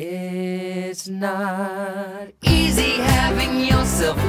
It's not easy having yourself.